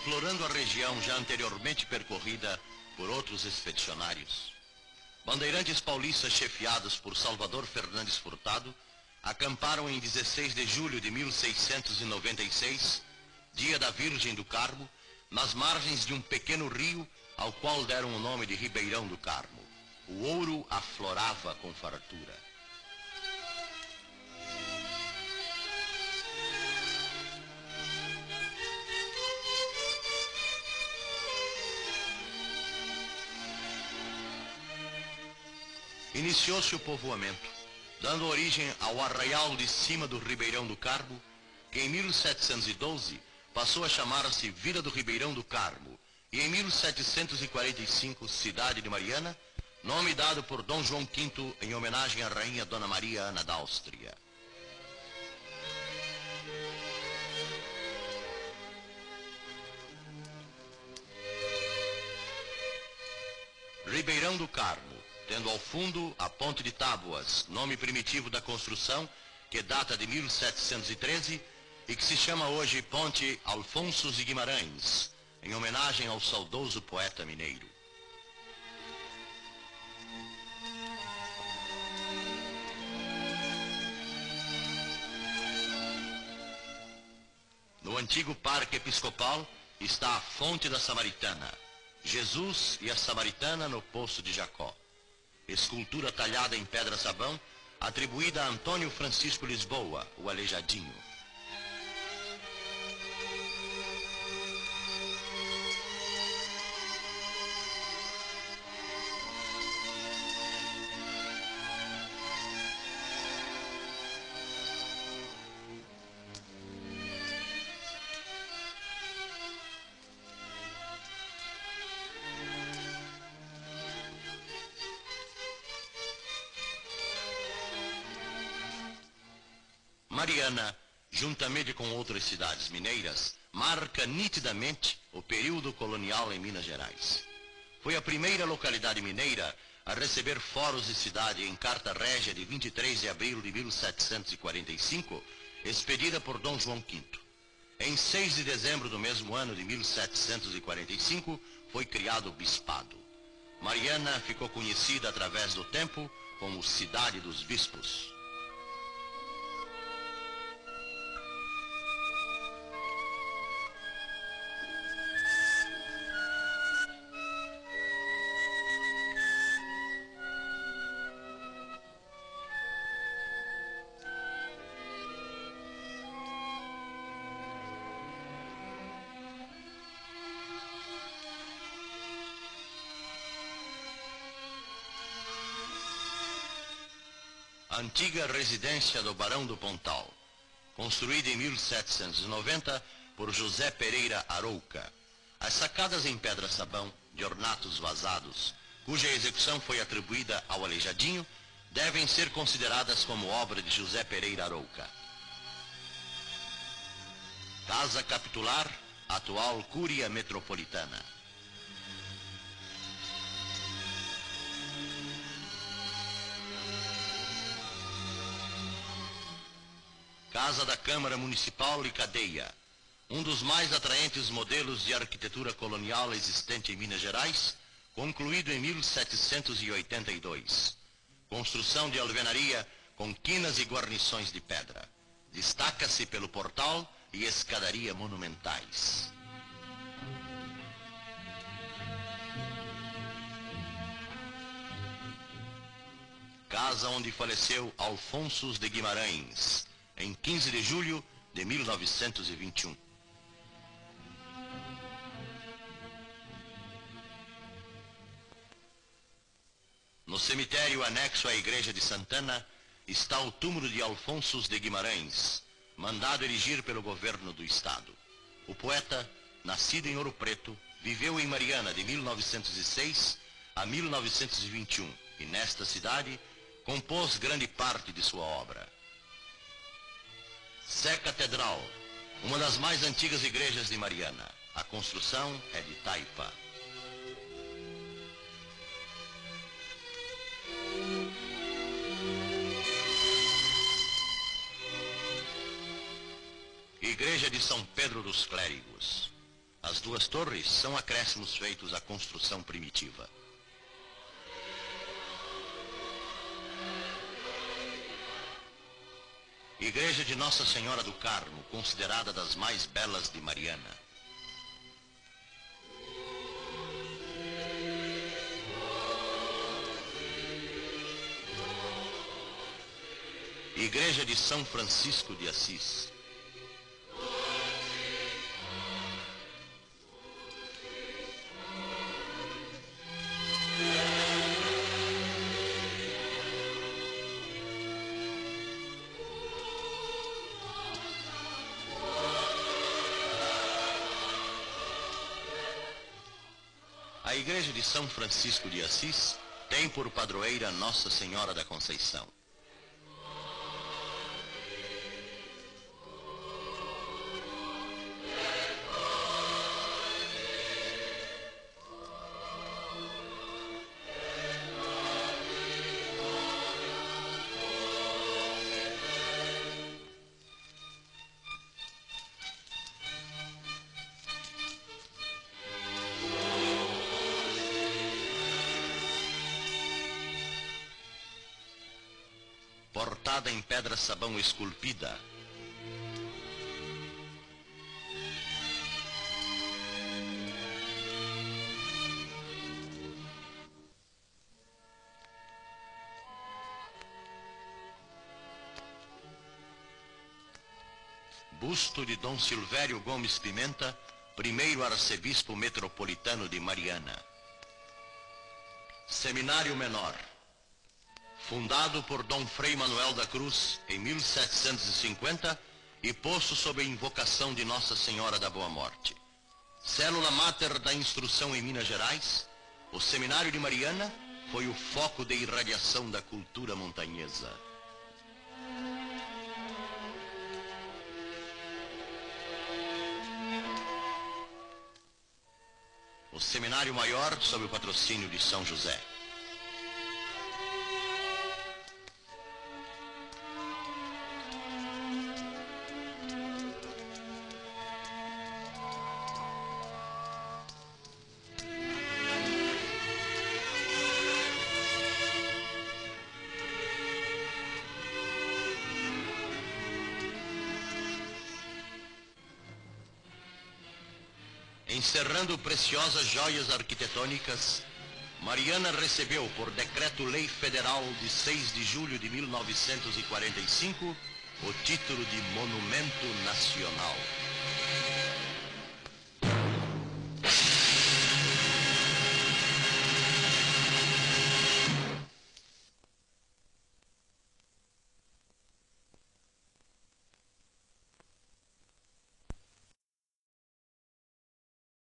explorando a região já anteriormente percorrida por outros expedicionários. Bandeirantes paulistas chefiados por Salvador Fernandes Furtado acamparam em 16 de julho de 1696, dia da Virgem do Carmo, nas margens de um pequeno rio ao qual deram o nome de Ribeirão do Carmo. O ouro aflorava com fartura. Iniciou-se o povoamento, dando origem ao arraial de cima do Ribeirão do Carmo, que em 1712 passou a chamar-se Vila do Ribeirão do Carmo, e em 1745 Cidade de Mariana, nome dado por Dom João V em homenagem à rainha Dona Maria Ana da Áustria. Ribeirão do Carmo, tendo ao fundo a Ponte de Tábuas, nome primitivo da construção, que data de 1713 e que se chama hoje Ponte Alfonso de Guimarães, em homenagem ao saudoso poeta mineiro. No antigo Parque Episcopal está a Fonte da Samaritana, Jesus e a Samaritana no Poço de Jacó. Escultura talhada em pedra-sabão, atribuída a Antônio Francisco Lisboa, o Aleijadinho. Mariana, juntamente com outras cidades mineiras, marca nitidamente o período colonial em Minas Gerais. Foi a primeira localidade mineira a receber fóruns de cidade em Carta Régia de 23 de abril de 1745, expedida por Dom João V. Em 6 de dezembro do mesmo ano de 1745, foi criado o bispado. Mariana ficou conhecida através do tempo como Cidade dos Bispos. Antiga residência do Barão do Pontal, construída em 1790 por José Pereira Arouca. As sacadas em pedra-sabão, de ornatos vazados, cuja execução foi atribuída ao Aleijadinho, devem ser consideradas como obra de José Pereira Arouca. Casa Capitular, atual Cúria Metropolitana. Casa da Câmara Municipal e Cadeia, um dos mais atraentes modelos de arquitetura colonial existente em Minas Gerais, concluído em 1782. Construção de alvenaria com quinas e guarnições de pedra. Destaca-se pelo portal e escadaria monumentais. Casa onde faleceu Alfonso de Guimarães, em 15 de julho de 1921. No cemitério anexo à igreja de Santana está o túmulo de Alfonso de Guimarães, mandado erigir pelo governo do estado. O poeta, nascido em Ouro Preto, viveu em Mariana de 1906 a 1921 e nesta cidade compôs grande parte de sua obra. Sé Catedral, uma das mais antigas igrejas de Mariana. A construção é de taipa. Igreja de São Pedro dos Clérigos. As duas torres são acréscimos feitos à construção primitiva. Igreja de Nossa Senhora do Carmo, considerada das mais belas de Mariana. Igreja de São Francisco de Assis. A igreja de São Francisco de Assis tem por padroeira Nossa Senhora da Conceição. Em pedra sabão esculpida. Busto de Dom Silvério Gomes Pimenta, primeiro arcebispo metropolitano de Mariana. Seminário Menor fundado por Dom Frei Manuel da Cruz em 1750 e posto sob a invocação de Nossa Senhora da Boa Morte. Célula máter da instrução em Minas Gerais, o Seminário de Mariana foi o foco de irradiação da cultura montanhesa. O Seminário Maior, sob o patrocínio de São José. Encerrando preciosas joias arquitetônicas, Mariana recebeu por decreto-lei federal de 6 de julho de 1945 o título de Monumento Nacional.